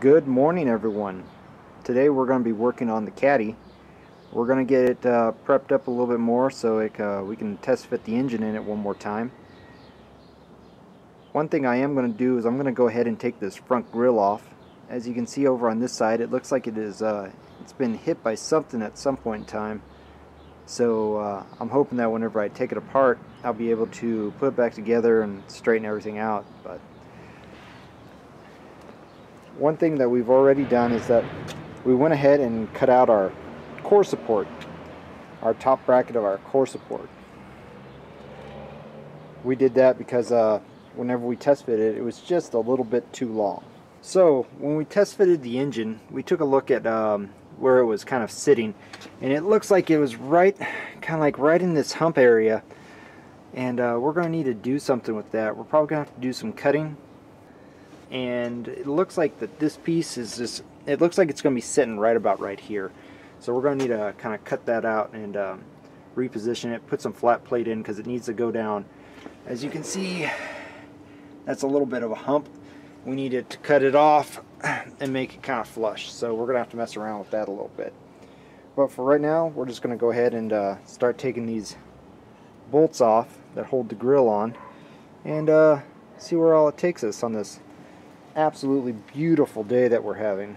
Good morning everyone. Today we're going to be working on the Caddy. We're going to get it uh, prepped up a little bit more so it, uh, we can test fit the engine in it one more time. One thing I am going to do is I'm going to go ahead and take this front grill off. As you can see over on this side it looks like it is uh, it's been hit by something at some point in time. So uh, I'm hoping that whenever I take it apart I'll be able to put it back together and straighten everything out. But one thing that we've already done is that we went ahead and cut out our core support, our top bracket of our core support. We did that because uh, whenever we test fitted it, it was just a little bit too long. So when we test fitted the engine, we took a look at um, where it was kind of sitting, and it looks like it was right, kind of like right in this hump area. And uh, we're going to need to do something with that. We're probably going to have to do some cutting and it looks like that this piece is just it looks like it's going to be sitting right about right here. So we're going to need to kind of cut that out and um, reposition it put some flat plate in because it needs to go down. As you can see that's a little bit of a hump. We needed to cut it off and make it kind of flush. So we're gonna have to mess around with that a little bit. But for right now we're just gonna go ahead and uh, start taking these bolts off that hold the grill on and uh, see where all it takes us on this absolutely beautiful day that we're having.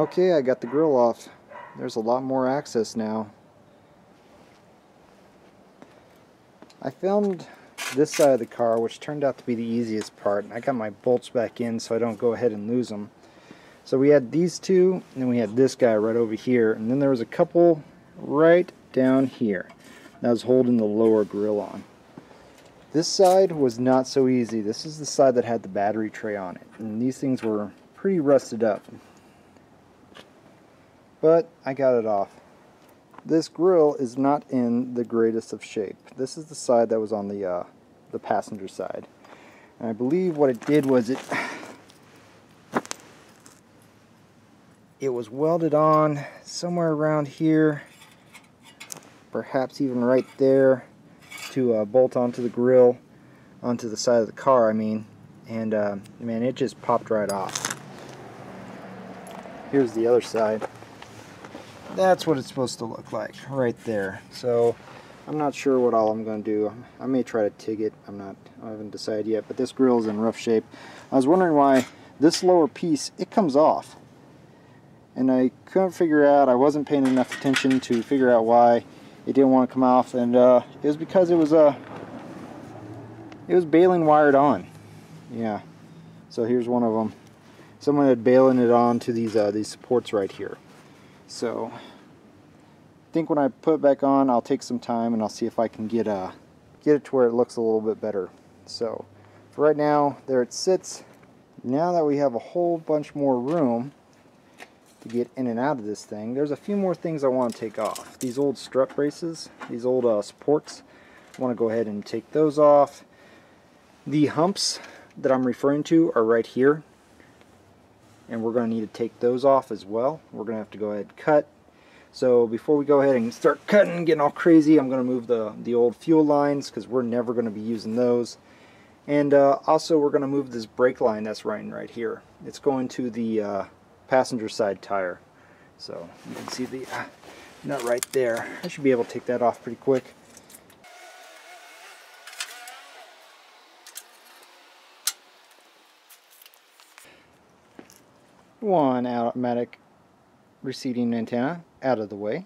Okay, I got the grill off. There's a lot more access now. I filmed this side of the car, which turned out to be the easiest part. I got my bolts back in so I don't go ahead and lose them. So we had these two, and then we had this guy right over here, and then there was a couple right down here that was holding the lower grill on. This side was not so easy. This is the side that had the battery tray on it, and these things were pretty rusted up. But I got it off. This grill is not in the greatest of shape. This is the side that was on the uh, the passenger side. And I believe what it did was it it was welded on somewhere around here perhaps even right there to uh, bolt onto the grill onto the side of the car I mean and uh, man it just popped right off here's the other side that's what it's supposed to look like right there. So I'm not sure what all I'm going to do. I may try to TIG it. I'm not I haven't decided yet but this grill is in rough shape. I was wondering why this lower piece it comes off. And I couldn't figure out, I wasn't paying enough attention to figure out why it didn't want to come off. And uh, it was because it was uh, it was baling wired on. Yeah. So here's one of them someone had baling it on to these uh, these supports right here so I think when I put it back on I'll take some time and I'll see if I can get uh, get it to where it looks a little bit better so for right now there it sits now that we have a whole bunch more room to get in and out of this thing. There's a few more things I want to take off. These old strut braces, these old uh, supports, I want to go ahead and take those off. The humps that I'm referring to are right here and we're going to need to take those off as well. We're going to have to go ahead and cut. So before we go ahead and start cutting, getting all crazy, I'm going to move the, the old fuel lines because we're never going to be using those. And uh, also we're going to move this brake line that's running right here. It's going to the uh, passenger side tire. So you can see the uh, nut right there. I should be able to take that off pretty quick. One automatic receding antenna out of the way.